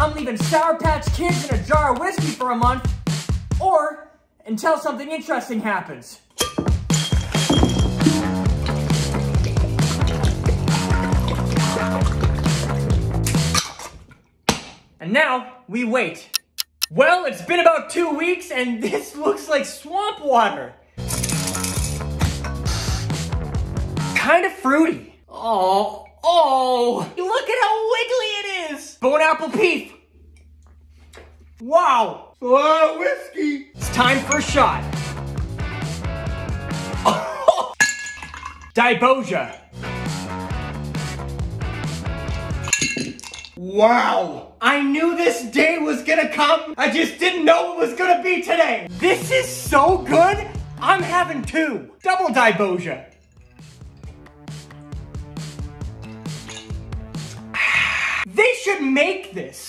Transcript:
I'm leaving Sour Patch Kids in a jar of whiskey for a month, or until something interesting happens. And now, we wait. Well, it's been about two weeks, and this looks like swamp water. Kind of fruity. Oh, how wiggly it is. Bone apple peef. Wow. Whiskey. It's time for a shot. Diboja. Wow. I knew this day was gonna come. I just didn't know it was gonna be today. This is so good. I'm having two. Double Diboja. Make this.